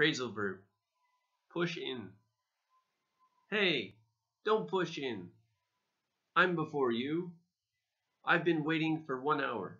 Phrasal verb. Push in. Hey, don't push in. I'm before you. I've been waiting for one hour.